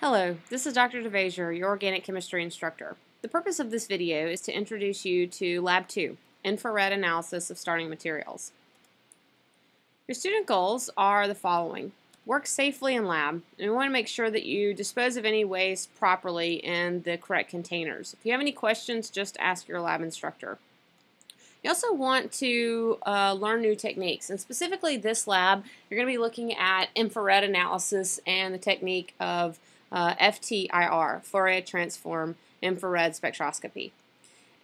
Hello, this is Dr. DeVasher, your organic chemistry instructor. The purpose of this video is to introduce you to Lab 2, Infrared Analysis of Starting Materials. Your student goals are the following. Work safely in lab, and we want to make sure that you dispose of any waste properly in the correct containers. If you have any questions, just ask your lab instructor. You also want to uh, learn new techniques, and specifically this lab, you're going to be looking at infrared analysis and the technique of uh, FTIR, Fourier transform infrared spectroscopy.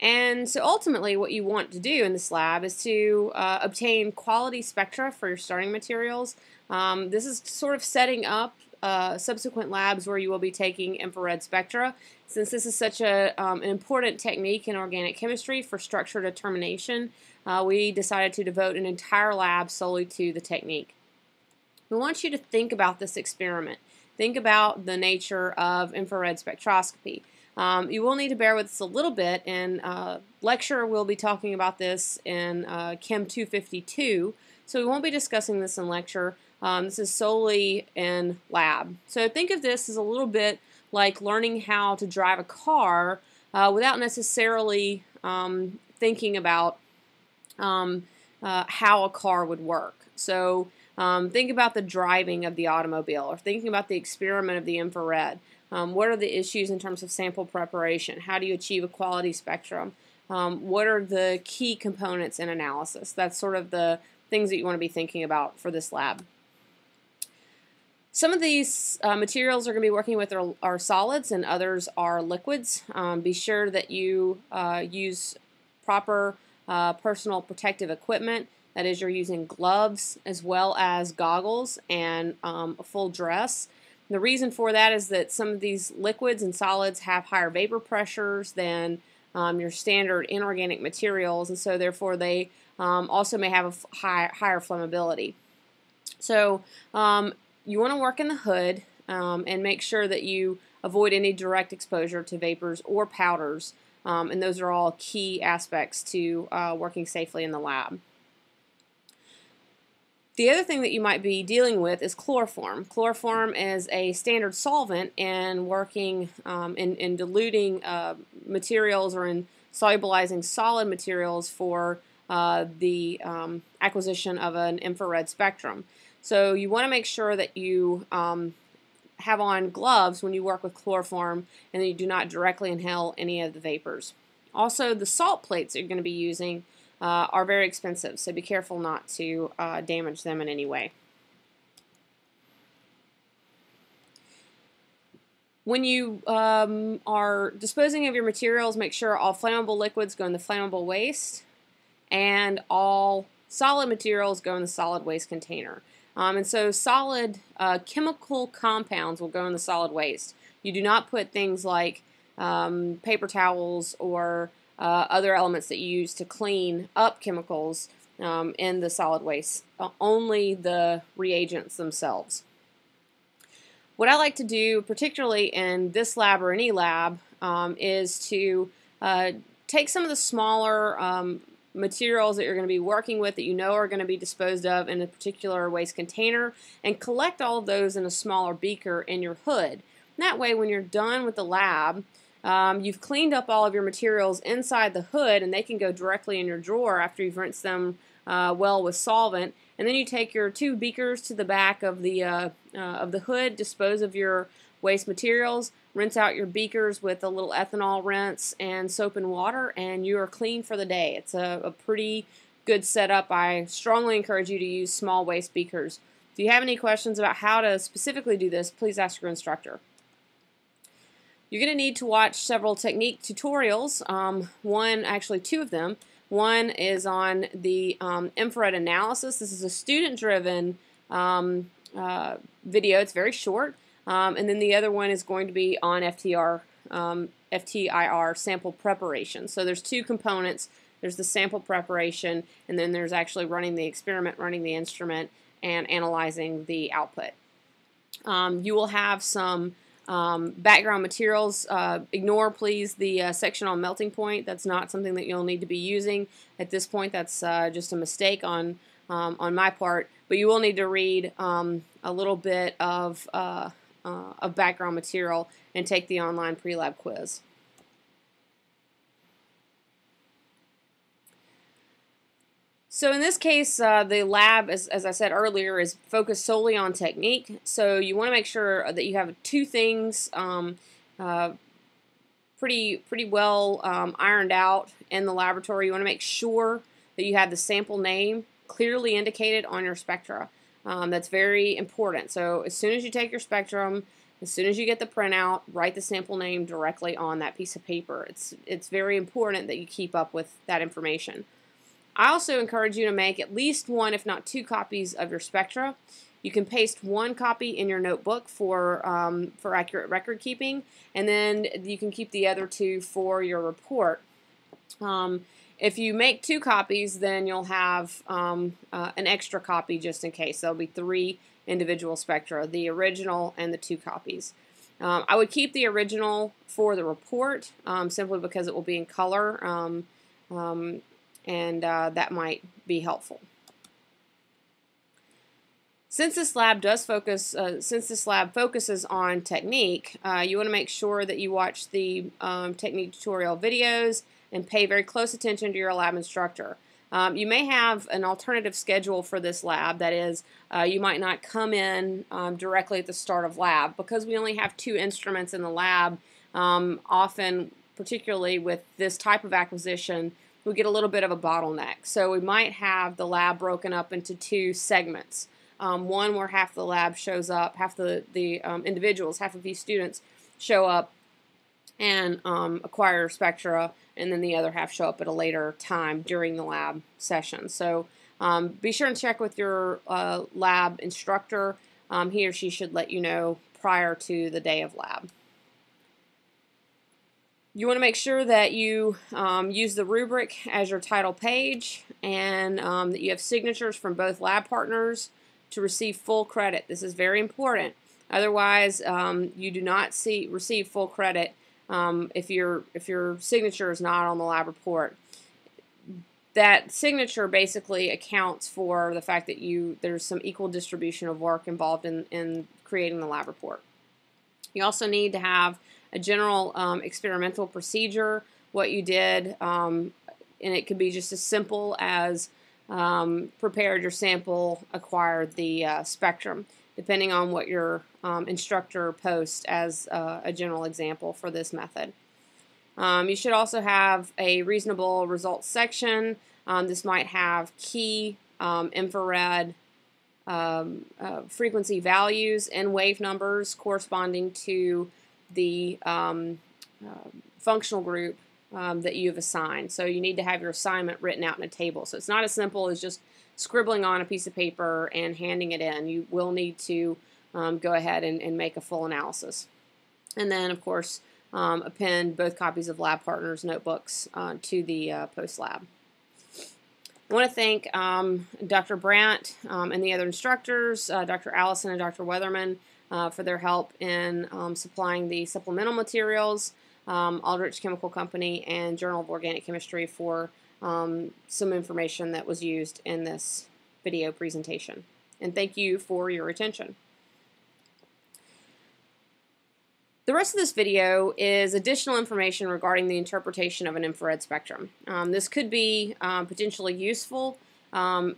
And so ultimately what you want to do in this lab is to uh, obtain quality spectra for your starting materials. Um, this is sort of setting up uh, subsequent labs where you will be taking infrared spectra. Since this is such a, um, an important technique in organic chemistry for structure determination, uh, we decided to devote an entire lab solely to the technique. We want you to think about this experiment. Think about the nature of infrared spectroscopy. Um, you will need to bear with us a little bit. In uh, lecture, we'll be talking about this in uh, Chem 252, so we won't be discussing this in lecture. Um, this is solely in lab. So think of this as a little bit like learning how to drive a car uh, without necessarily um, thinking about um, uh, how a car would work. So um, think about the driving of the automobile or thinking about the experiment of the infrared. Um, what are the issues in terms of sample preparation? How do you achieve a quality spectrum? Um, what are the key components in analysis? That's sort of the things that you want to be thinking about for this lab. Some of these uh, materials are going to be working with are, are, solids and others are liquids. Um, be sure that you uh, use proper uh, personal protective equipment. That is, you're using gloves as well as goggles and um, a full dress. The reason for that is that some of these liquids and solids have higher vapor pressures than um, your standard inorganic materials, and so therefore they um, also may have a high, higher flammability. So um, you want to work in the hood um, and make sure that you avoid any direct exposure to vapors or powders, um, and those are all key aspects to uh, working safely in the lab. The other thing that you might be dealing with is chloroform. Chloroform is a standard solvent in working um, in, in, diluting uh, materials or in solubilizing solid materials for uh, the um, acquisition of an infrared spectrum. So you want to make sure that you um, have on gloves when you work with chloroform and that you do not directly inhale any of the vapors. Also, the salt plates you're going to be using uh, are very expensive, so be careful not to uh, damage them in any way. When you um, are disposing of your materials, make sure all flammable liquids go in the flammable waste and all solid materials go in the solid waste container. Um, and so solid uh, chemical compounds will go in the solid waste. You do not put things like um, paper towels or uh, other elements that you use to clean up chemicals um, in the solid waste, uh, only the reagents themselves. What I like to do, particularly in this lab or any lab, um, is to uh, take some of the smaller um, materials that you're going to be working with that you know are going to be disposed of in a particular waste container and collect all of those in a smaller beaker in your hood. And that way, when you're done with the lab, um, you've cleaned up all of your materials inside the hood and they can go directly in your drawer after you've rinsed them uh, well with solvent. And then you take your two beakers to the back of the, uh, uh, of the hood, dispose of your waste materials, rinse out your beakers with a little ethanol rinse and soap and water, and you are clean for the day. It's a, a pretty good setup. I strongly encourage you to use small waste beakers. If you have any questions about how to specifically do this, please ask your instructor. You're going to need to watch several technique tutorials, um, one, actually two of them. One is on the um, infrared analysis. This is a student-driven um, uh, video. It's very short. Um, and then the other one is going to be on FTR, um, FTIR sample preparation. So there's two components. There's the sample preparation, and then there's actually running the experiment, running the instrument, and analyzing the output. Um, you will have some um, background materials, uh, ignore please the uh, section on melting point. That's not something that you'll need to be using at this point. That's uh, just a mistake on, um, on my part. But you will need to read um, a little bit of uh, of background material and take the online pre-lab quiz. So in this case, uh, the lab, as, as I said earlier, is focused solely on technique. So you want to make sure that you have two things um, uh, pretty pretty well um, ironed out in the laboratory. You want to make sure that you have the sample name clearly indicated on your spectra. Um, that's very important. So as soon as you take your spectrum, as soon as you get the printout, write the sample name directly on that piece of paper. It's it's very important that you keep up with that information. I also encourage you to make at least one, if not two copies of your spectra. You can paste one copy in your notebook for, um, for accurate record keeping, and then you can keep the other two for your report. Um, if you make two copies, then you'll have um, uh, an extra copy just in case. There'll be three individual spectra, the original and the two copies. Um, I would keep the original for the report um, simply because it will be in color. Um, um and uh, that might be helpful. Since this lab does focus, uh, since this lab focuses on technique, uh, you want to make sure that you watch the um, technique tutorial videos and pay very close attention to your lab instructor. Um, you may have an alternative schedule for this lab, that is, uh, you might not come in um, directly at the start of lab. Because we only have two instruments in the lab, um, often, particularly with this type of acquisition, we get a little bit of a bottleneck. So we might have the lab broken up into two segments. Um, one where half the lab shows up, half the, the um, individuals, half of these students show up and um, acquire spectra, and then the other half show up at a later time during the lab session. So um, be sure and check with your uh, lab instructor. Um, he or she should let you know prior to the day of lab. You want to make sure that you um, use the rubric as your title page and um, that you have signatures from both lab partners to receive full credit. This is very important. Otherwise, um, you do not see receive full credit um, if your if your signature is not on the lab report. That signature basically accounts for the fact that you there's some equal distribution of work involved in, in creating the lab report. You also need to have a general um, experimental procedure, what you did, um, and it could be just as simple as um, prepared your sample, acquired the uh, spectrum, depending on what your um, instructor posts as uh, a general example for this method. Um, you should also have a reasonable results section. Um, this might have key infrared um, uh, frequency values and wave numbers corresponding to the um, uh, functional group um, that you've assigned. So you need to have your assignment written out in a table. So it's not as simple as just scribbling on a piece of paper and handing it in. You will need to um, go ahead and, and, make a full analysis. And then, of course, um, append both copies of Lab Partners notebooks uh, to the uh, post lab. I want to thank um, Dr. Brandt um, and the other instructors, uh, Dr. Allison and Dr. Weatherman, uh, for their help in um, supplying the supplemental materials, um, Aldrich Chemical Company, and Journal of Organic Chemistry for um, some information that was used in this video presentation. And thank you for your attention. The rest of this video is additional information regarding the interpretation of an infrared spectrum. Um, this could be um, potentially useful um,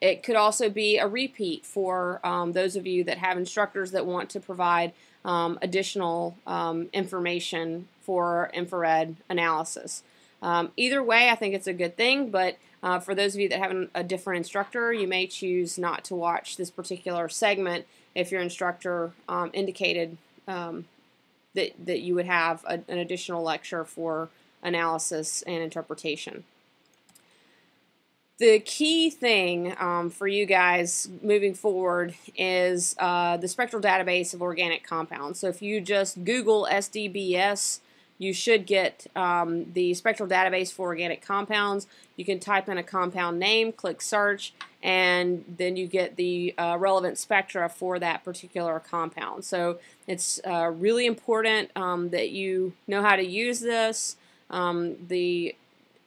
it could also be a repeat for um, those of you that have instructors that want to provide um, additional um, information for infrared analysis. Um, either way, I think it's a good thing, but uh, for those of you that have a different instructor, you may choose not to watch this particular segment if your instructor um, indicated um, that, that you would have a, an additional lecture for analysis and interpretation the key thing um, for you guys moving forward is uh, the spectral database of organic compounds. So if you just Google SDBS, you should get um, the spectral database for organic compounds. You can type in a compound name, click search, and then you get the uh, relevant spectra for that particular compound. So it's uh, really important um, that you know how to use this. Um, the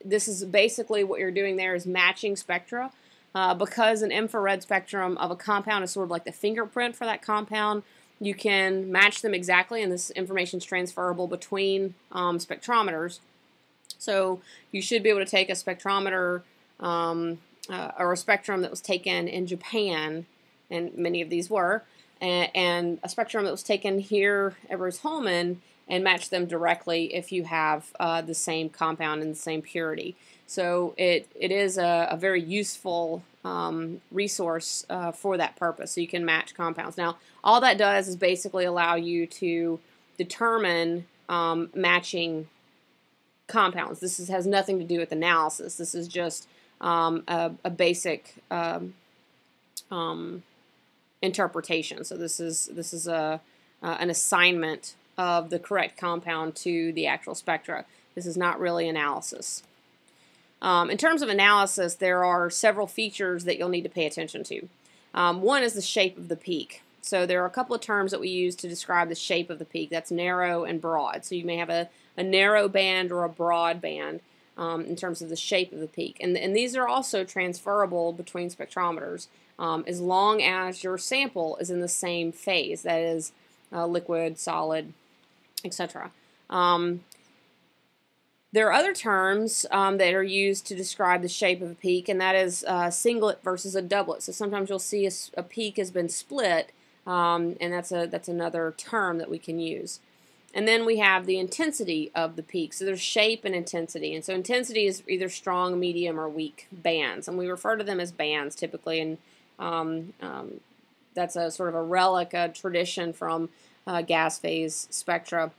this is basically what you're doing there is matching spectra. Uh, because an infrared spectrum of a compound is sort of like the fingerprint for that compound, you can match them exactly, and this information is transferable between um, spectrometers. So you should be able to take a spectrometer um, uh, or a spectrum that was taken in Japan, and many of these were, and, and a spectrum that was taken here at Rose-Hulman and match them directly if you have uh, the same compound and the same purity. So it, it is a, a very useful um, resource uh, for that purpose. So you can match compounds. Now, all that does is basically allow you to determine um, matching compounds. This is, has nothing to do with analysis. This is just um, a, a, basic um, um, interpretation. So this is this is a uh, an assignment of the correct compound to the actual spectra. This is not really analysis. Um, in terms of analysis, there are several features that you'll need to pay attention to. Um, one is the shape of the peak. So there are a couple of terms that we use to describe the shape of the peak. That's narrow and broad. So you may have a, a narrow band or a broad band um, in terms of the shape of the peak. And, and these are also transferable between spectrometers um, as long as your sample is in the same phase, that is uh, liquid, solid, etc. Um, there are other terms um, that are used to describe the shape of a peak, and that is uh, singlet versus a doublet. So sometimes you'll see a, a peak has been split, um, and that's a that's another term that we can use. And then we have the intensity of the peak. So there's shape and intensity. And so intensity is either strong, medium, or weak bands. And we refer to them as bands typically. And um, um, that's a sort of a relic, a tradition from uh, gas phase spectra.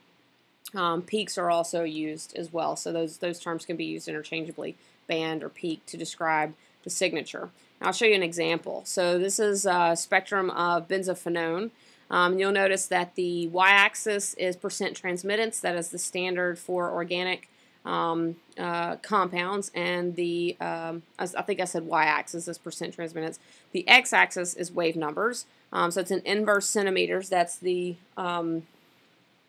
Um, peaks are also used as well, so those those terms can be used interchangeably, band or peak, to describe the signature. I'll show you an example. So this is a spectrum of benzophenone. Um, you'll notice that the y-axis is percent transmittance. That is the standard for organic um, uh, compounds, and the um, I think I said y-axis is percent transmittance. The x-axis is wave numbers. Um, so it's in inverse centimeters. That's the um,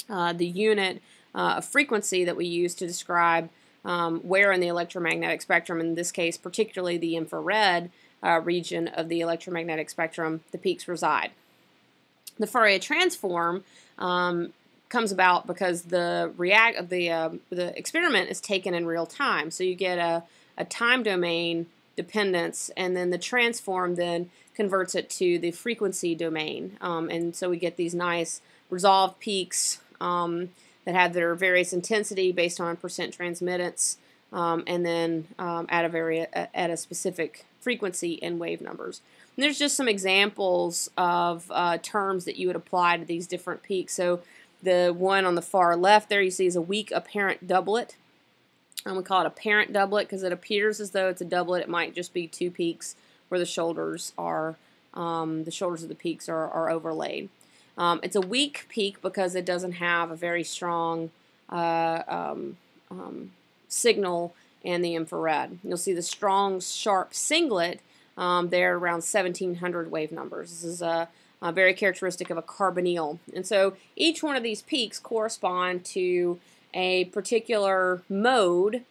uh, the unit uh, of frequency that we use to describe um, where in the electromagnetic spectrum, in this case particularly the infrared uh, region of the electromagnetic spectrum, the peaks reside. The Fourier transform um, comes about because the react of the uh, the experiment is taken in real time, so you get a, a time domain dependence, and then the transform then converts it to the frequency domain, um, and so we get these nice resolved peaks um, that have their various intensity based on percent transmittance, um, and then um, at a very at a specific frequency and wave numbers. And there's just some examples of uh, terms that you would apply to these different peaks. So the one on the far left there you see is a weak apparent doublet. And we call it a parent doublet because it appears as though it's a doublet. It might just be two peaks where the shoulders are, um, the shoulders of the peaks are, are overlaid. Um, it's a weak peak because it doesn't have a very strong uh, um, um, signal in the infrared. You'll see the strong, sharp singlet um, there around 1700 wave numbers. This is a, a, very characteristic of a carbonyl. And so each one of these peaks correspond to a particular mode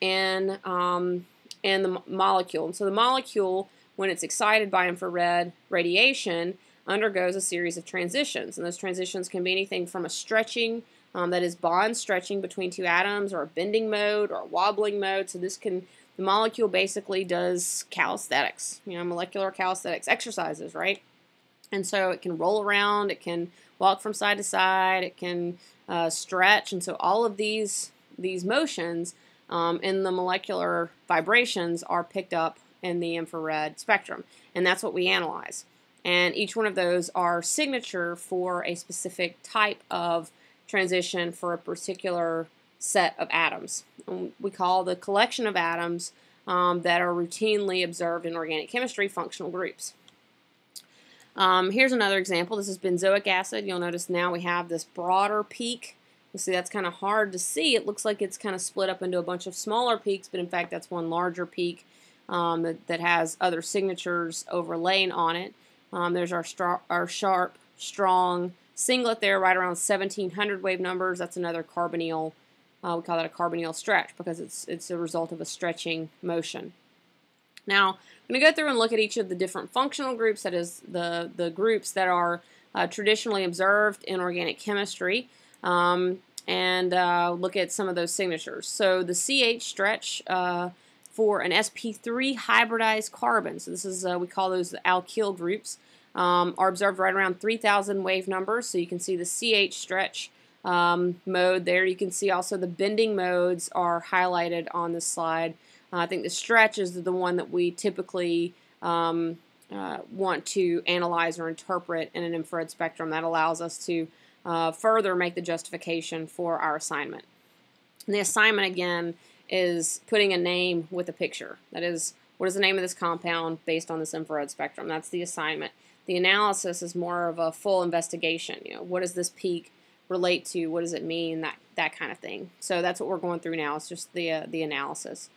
in, um, in the molecule. And so the molecule, when it's excited by infrared radiation, undergoes a series of transitions. And those transitions can be anything from a stretching, um, that is bond stretching between two atoms, or a bending mode, or a wobbling mode. So this can, the molecule basically does calisthenics, you know, molecular calisthenics exercises, right? And so it can roll around, it can walk from side to side, it can uh, stretch, and so all of these these motions um, in the molecular vibrations are picked up in the infrared spectrum, and that's what we analyze and each one of those are signature for a specific type of transition for a particular set of atoms. And we call the collection of atoms um, that are routinely observed in organic chemistry functional groups. Um, here's another example. This is benzoic acid. You'll notice now we have this broader peak. You see that's kind of hard to see. It looks like it's kind of split up into a bunch of smaller peaks, but in fact that's one larger peak um, that, that has other signatures overlaying on it. Um, there's our, our sharp, strong singlet there, right around 1700 wave numbers. That's another carbonyl. Uh, we call that a carbonyl stretch because it's it's a result of a stretching motion. Now, I'm going to go through and look at each of the different functional groups, that is, the, the groups that are uh, traditionally observed in organic chemistry. Um, and uh, look at some of those signatures. So the CH stretch uh, for an sp3 hybridized carbon, so this is, uh, we call those the alkyl groups, um, are observed right around 3,000 wave numbers. So you can see the CH stretch um, mode there. You can see also the bending modes are highlighted on this slide. Uh, I think the stretch is the one that we typically um, uh, want to analyze or interpret in an infrared spectrum. That allows us to uh, further make the justification for our assignment. And the assignment again is putting a name with a picture. That is, what is the name of this compound based on this infrared spectrum? That's the assignment. The analysis is more of a full investigation. You know, what does this peak relate to? What does it mean? That that kind of thing. So that's what we're going through now. It's just the uh, the analysis.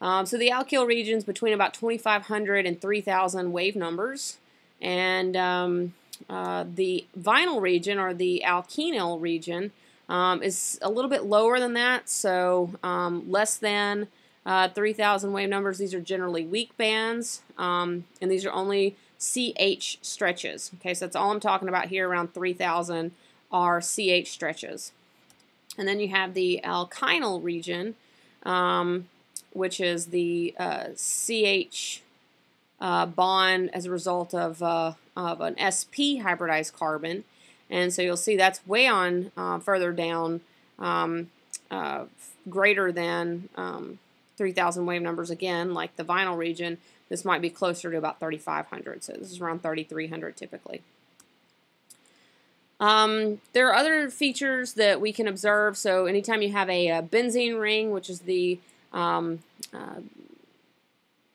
Um, so the alkyl regions between about 2,500 and 3,000 wave numbers, and um, uh, the vinyl region or the alkenyl region um, is a little bit lower than that, so um, less than uh, 3,000 wave numbers. These are generally weak bands, um, and these are only CH stretches. Okay, so that's all I'm talking about here, around 3,000 are CH stretches. And then you have the alkynyl region, um, which is the uh, CH uh, bond as a result of, uh, of an SP hybridized carbon. And so you'll see that's way on uh, further down, um, uh, greater than um, 3,000 wave numbers again, like the vinyl region. This might be closer to about 3,500. So this is around 3,300 typically. Um, there are other features that we can observe. So anytime you have a, a benzene ring, which is the um, uh,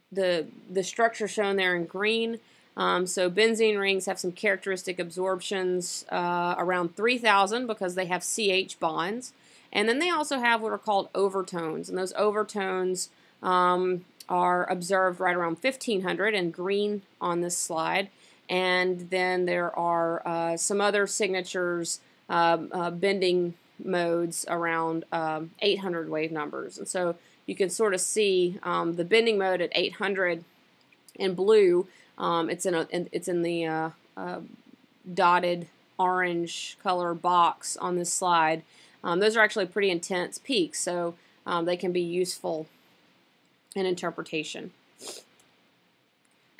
the the structure shown there in green. Um, so benzene rings have some characteristic absorptions uh, around 3,000 because they have CH bonds. And then they also have what are called overtones. And those overtones um, are observed right around 1500 in green on this slide. And then there are uh, some other signatures, um, uh, bending modes around um, 800 wave numbers. And so you can sort of see um, the bending mode at 800 in blue um, it's in a it's in the uh, uh, dotted orange color box on this slide. Um, those are actually pretty intense peaks, so um, they can be useful in interpretation.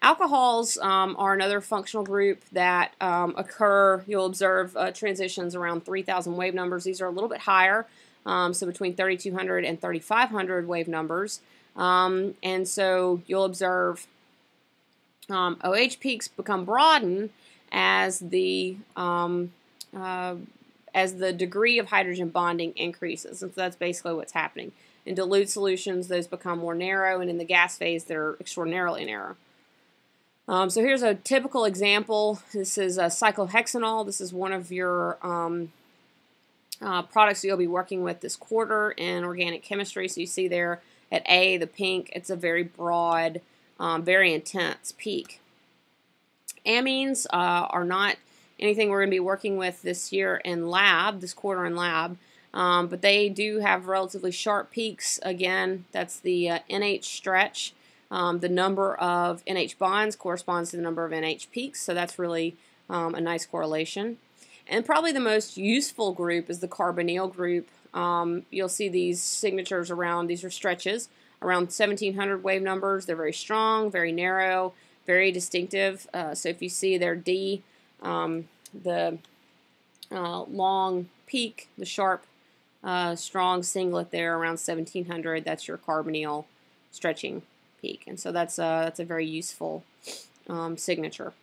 Alcohols um, are another functional group that um, occur, you'll observe uh, transitions around 3,000 wave numbers. These are a little bit higher, um, so between 3,200 and 3,500 wave numbers. Um, and so you'll observe um, OH peaks become broadened as the um, uh, as the degree of hydrogen bonding increases. And so that's basically what's happening. In dilute solutions, those become more narrow, and in the gas phase, they're extraordinarily narrow. Um, so here's a typical example. This is a cyclohexanol. This is one of your um, uh, products you'll be working with this quarter in organic chemistry. So you see there at A, the pink, it's a very broad um, very intense peak. Amines uh, are not anything we're going to be working with this year in lab, this quarter in lab, um, but they do have relatively sharp peaks. Again, that's the uh, NH stretch. Um, the number of NH bonds corresponds to the number of NH peaks, so that's really um, a nice correlation. And probably the most useful group is the carbonyl group. Um, you'll see these signatures around, these are stretches around 1700 wave numbers. They're very strong, very narrow, very distinctive. Uh, so if you see there D, um, the uh, long peak, the sharp, uh, strong singlet there around 1700, that's your carbonyl stretching peak. And so that's a, that's a very useful um, signature.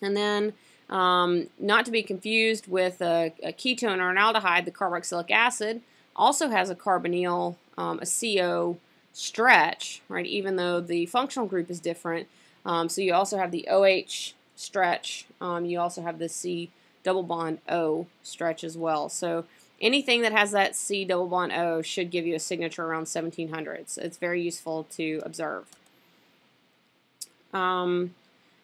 And then um, not to be confused with a, a, ketone or an aldehyde, the carboxylic acid also has a carbonyl um, a CO stretch, right, even though the functional group is different. Um, so you also have the OH stretch. Um, you also have the C double bond O stretch as well. So anything that has that C double bond O should give you a signature around 1700. So it's very useful to observe. Um,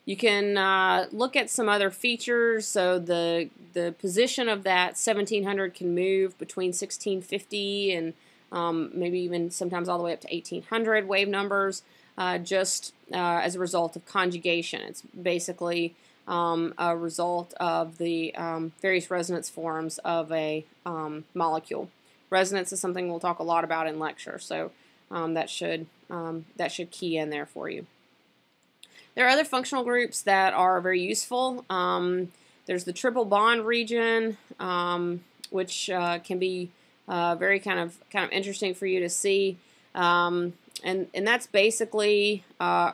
you can uh, look at some other features. So the the position of that 1700 can move between 1650 and um, maybe even sometimes all the way up to 1800 wave numbers, uh, just uh, as a result of conjugation. It's basically um, a result of the um, various resonance forms of a um, molecule. Resonance is something we'll talk a lot about in lecture, so um, that should um, that should key in there for you. There are other functional groups that are very useful. There's the triple bond region, which uh, can be uh, very kind of kind of interesting for you to see, and and that's basically uh,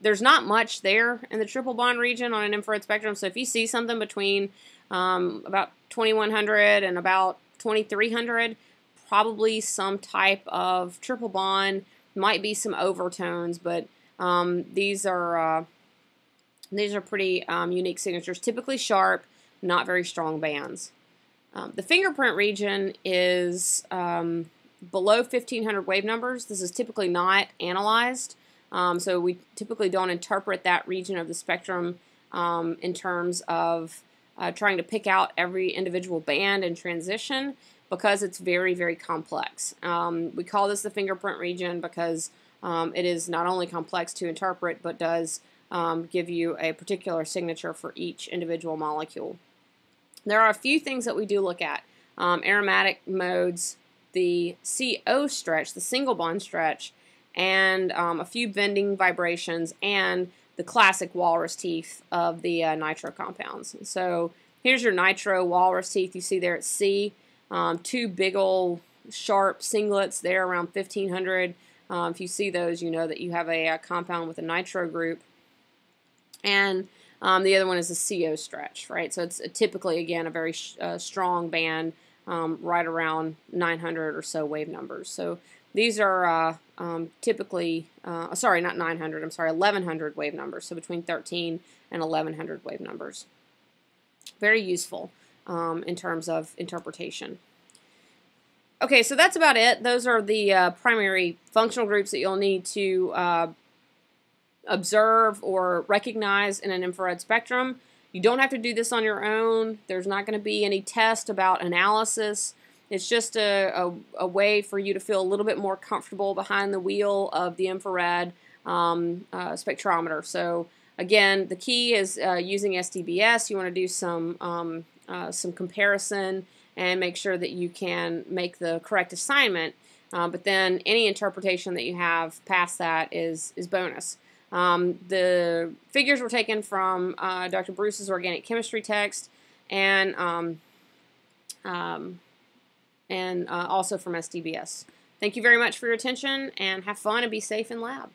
there's not much there in the triple bond region on an infrared spectrum. So if you see something between um, about 2100 and about 2300, probably some type of triple bond. Might be some overtones, but um, these are uh, these are pretty um, unique signatures. Typically sharp, not very strong bands. Um, the fingerprint region is um, below 1500 wave numbers. This is typically not analyzed. Um, so we typically don't interpret that region of the spectrum um, in terms of uh, trying to pick out every individual band and transition because it's very, very complex. Um, we call this the fingerprint region because um, it is not only complex to interpret but does give you a particular signature for each individual molecule. There are a few things that we do look at. Um, aromatic modes, the CO stretch, the single bond stretch, and um, a few bending vibrations, and the classic walrus teeth of the uh, nitro compounds. So here's your nitro walrus teeth. You see there at C. Um, two big old sharp singlets there around 1500. Um, if you see those, you know that you have a, a compound with a nitro group. And um, the other one is a CO stretch, right? So it's typically, again, a very uh, strong band um, right around 900 or so wave numbers. So these are uh, um, typically, uh, sorry, not 900, I'm sorry, 1100 wave numbers, so between 13 and 1100 wave numbers. Very useful um, in terms of interpretation. Okay, so that's about it. Those are the uh, primary functional groups that you'll need to uh, observe or recognize in an infrared spectrum. You don't have to do this on your own. There's not going to be any test about analysis. It's just a, a, a, way for you to feel a little bit more comfortable behind the wheel of the infrared um, uh, spectrometer. So again, the key is uh, using SDBS. You want to do some um, uh, some comparison and make sure that you can make the correct assignment. Uh, but then any interpretation that you have past that is is bonus. Um, the figures were taken from uh, Dr. Bruice's organic chemistry text and um, um, and uh, also from SDBS. Thank you very much for your attention and have fun and be safe in lab.